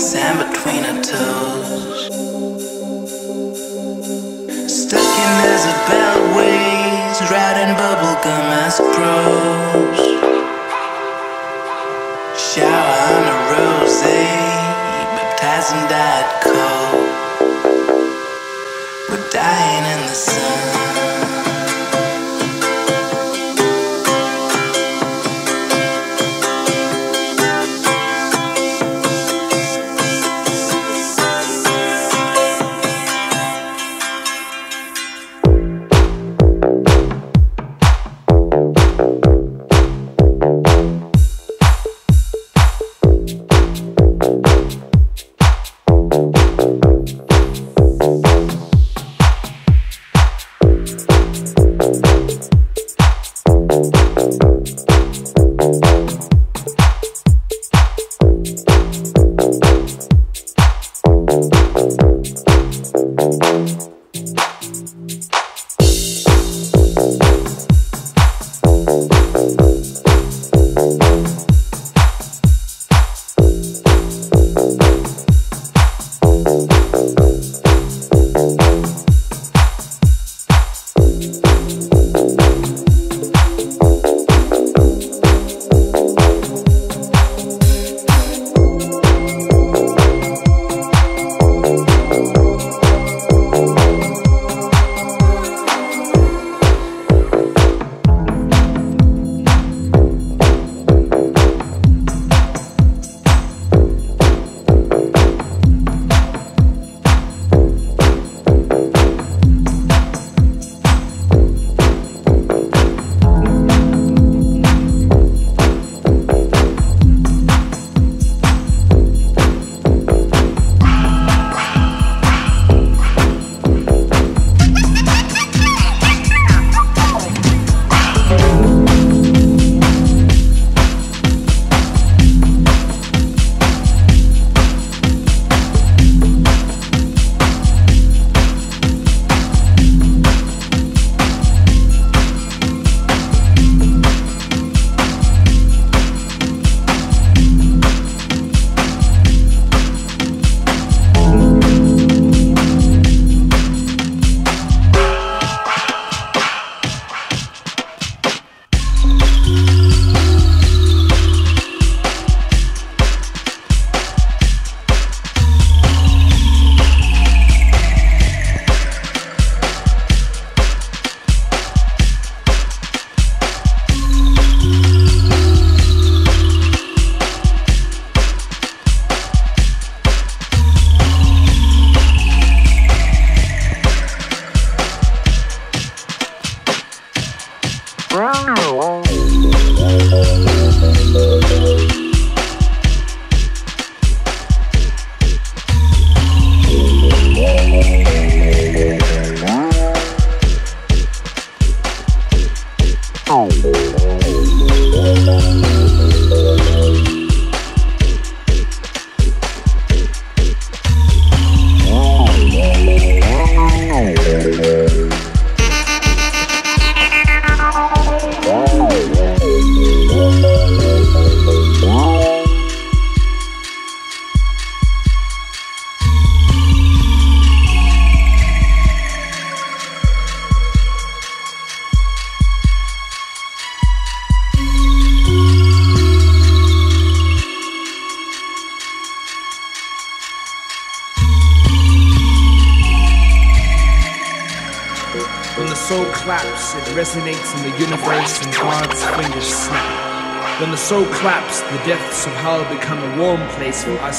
sand between our toes. Stuck in desert beltways, riding bubblegum as pros. Shower on a rose, baptizing diet cold.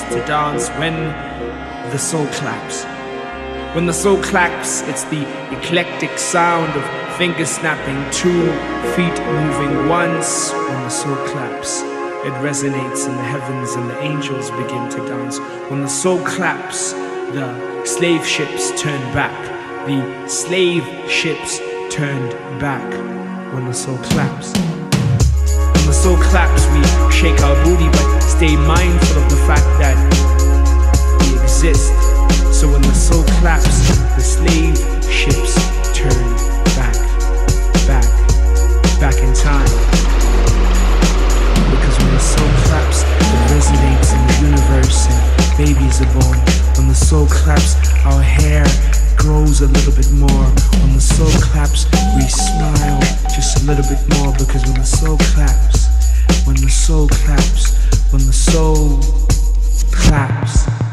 To dance when the soul claps. When the soul claps, it's the eclectic sound of fingers snapping, two feet moving once. When the soul claps, it resonates in the heavens and the angels begin to dance. When the soul claps, the slave ships turn back. The slave ships turned back when the soul claps. The soul claps, we shake our booty, but stay mindful of the fact that we exist. So when the soul claps, the slave ships turn back, back, back in time. Because when the soul claps, it resonates in the universe and babies are born. When the soul claps, our hair grows a little bit more. When the soul claps, we smile just a little bit more because when the soul claps, when the soul claps, when the soul claps.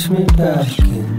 Push me back in.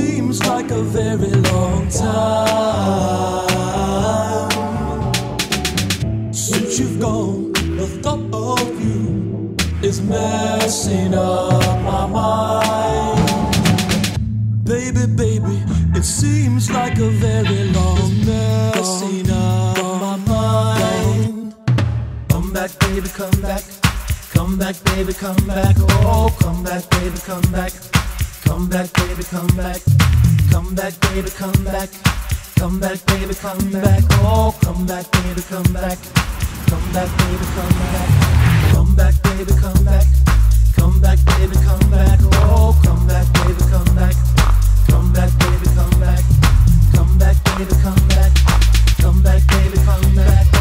seems like a very long time since you've gone. The thought of you is messing up my mind, baby, baby. It seems like a very long time. Messing up my mind. Come back, baby, come back. Come back, baby, come back. Oh, come back, baby, come back. Come back, baby, come back. Come back, baby, come back. Come back, baby, come back. Oh, come back, baby, come back. Come back, baby, come back. Come back, baby, come back. Come back, baby, come back. Oh, come back, baby, come back. Come back, baby, come back. Come back, baby, come back. Come back, baby, come back.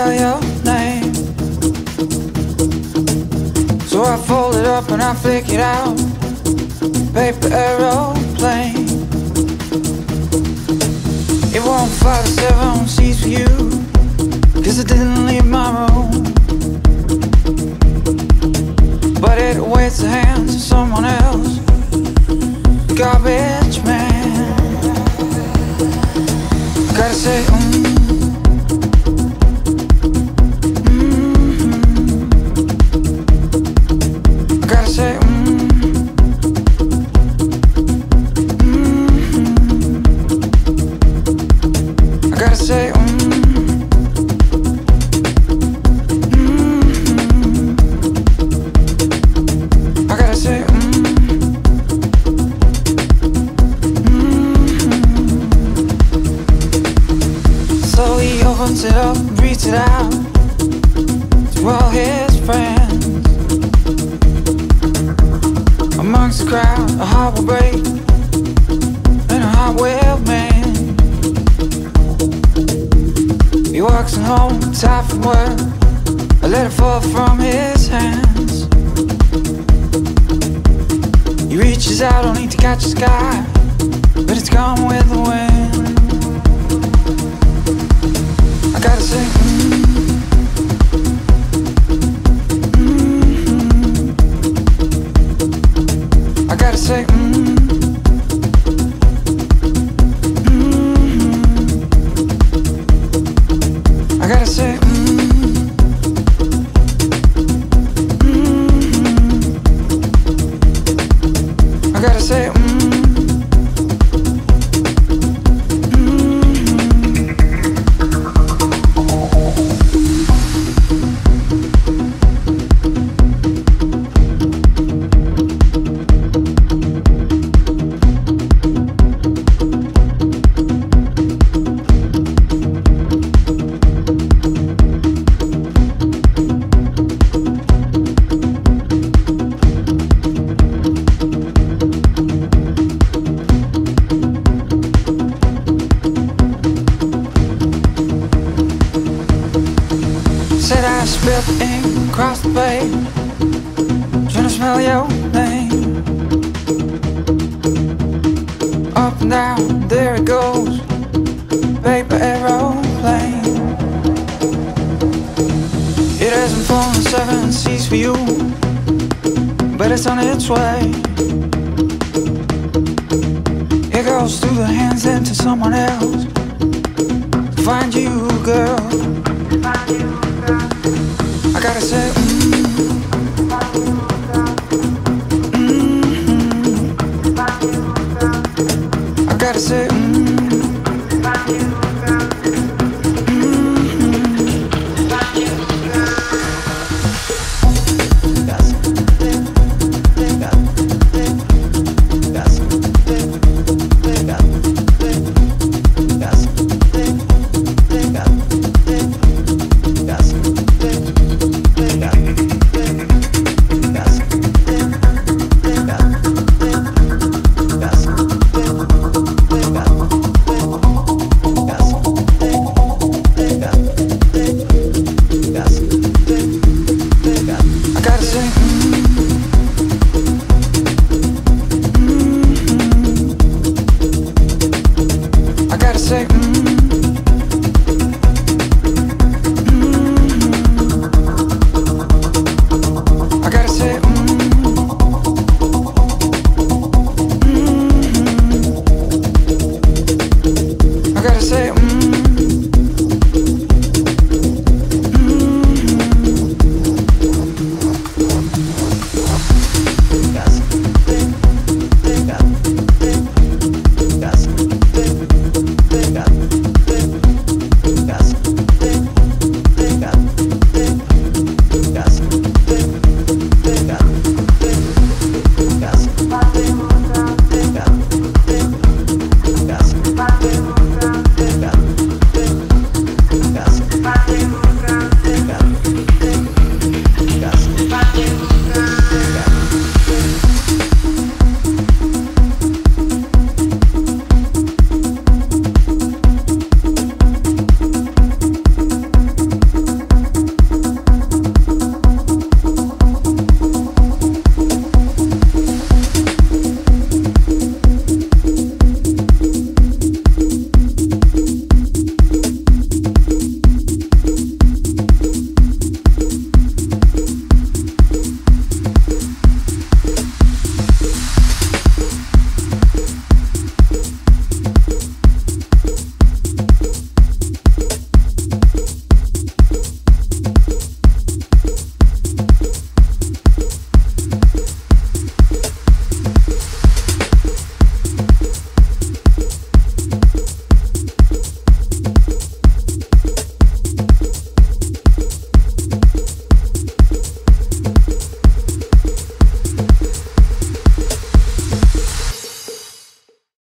spell your name. So I fold it up and I flick it out. Paper aeroplane. It won't fly to seven seats for you. Cause it didn't leave my room. But it awaits the hands of someone else. Garbage man. Gotta say, mm.